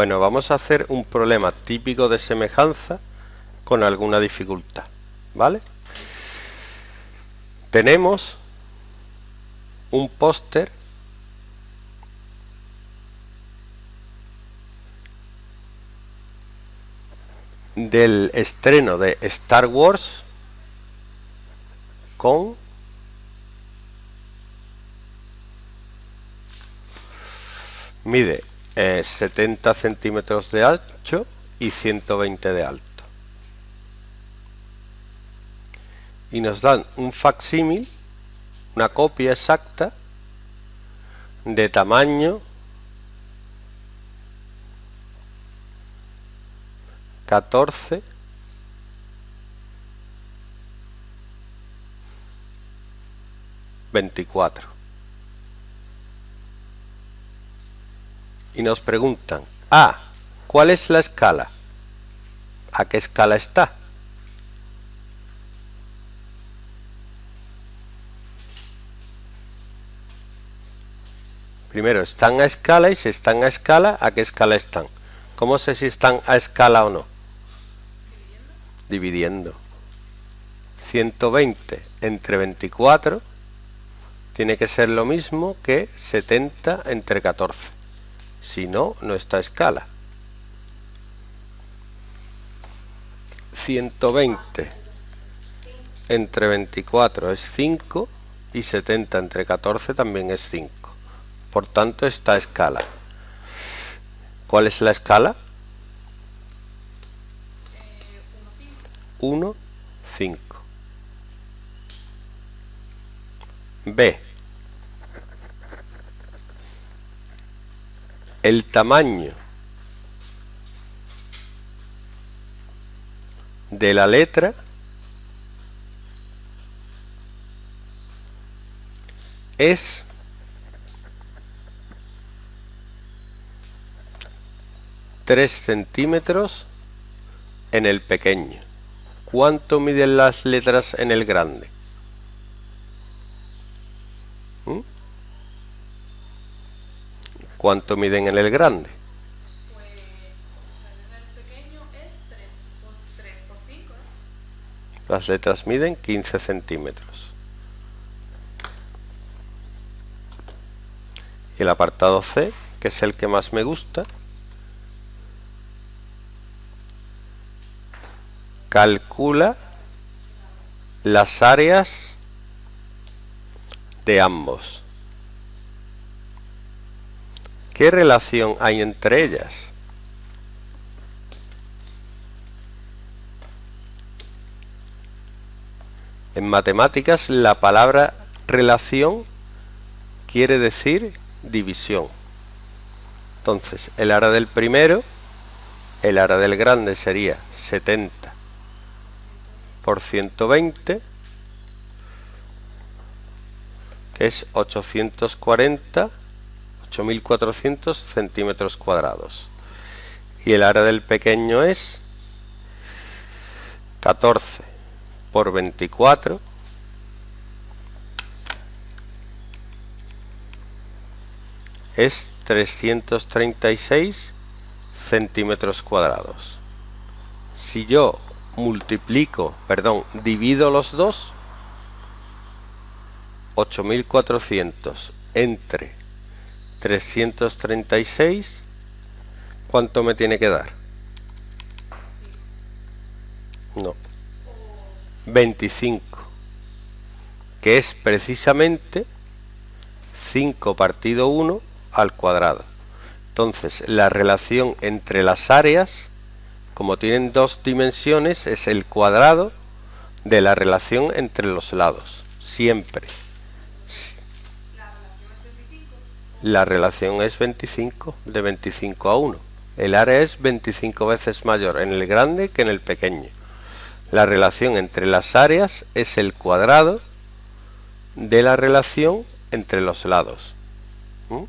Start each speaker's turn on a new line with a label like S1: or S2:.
S1: Bueno, vamos a hacer un problema típico de semejanza con alguna dificultad, ¿vale? Tenemos un póster del estreno de Star Wars con mide 70 centímetros de ancho y 120 de alto. Y nos dan un facsímil, una copia exacta de tamaño 14 24 y nos preguntan, A, ¿cuál es la escala? ¿A qué escala está? Primero, ¿están a escala? Y si están a escala, ¿a qué escala están? ¿Cómo sé si están a escala o no? Dividiendo. 120 entre 24 tiene que ser lo mismo que 70 entre 14 si no, no está escala. 120 entre 24 es 5 y 70 entre 14 también es 5. Por tanto, está escala. ¿Cuál es la escala? 1, 5. B. el tamaño de la letra es tres centímetros en el pequeño. ¿Cuánto miden las letras en el grande? ¿Mm? ¿Cuánto miden en el grande?
S2: Pues en el pequeño es 3 por, 3 por 5. ¿eh?
S1: Las letras miden 15 centímetros. El apartado C, que es el que más me gusta, calcula las áreas de ambos. ¿Qué relación hay entre ellas? En matemáticas la palabra relación quiere decir división. Entonces, el área del primero, el área del grande sería 70 por 120, que es 840 8400 centímetros cuadrados. Y el área del pequeño es 14 por 24 es 336 centímetros cuadrados. Si yo multiplico perdón divido los dos 8400 entre 336 ¿cuánto me tiene que dar? no. 25 que es precisamente 5 partido 1 al cuadrado. Entonces la relación entre las áreas como tienen dos dimensiones es el cuadrado de la relación entre los lados siempre la relación es 25, de 25 a 1. El área es 25 veces mayor en el grande que en el pequeño. La relación entre las áreas es el cuadrado de la relación entre los lados. ¿Mm?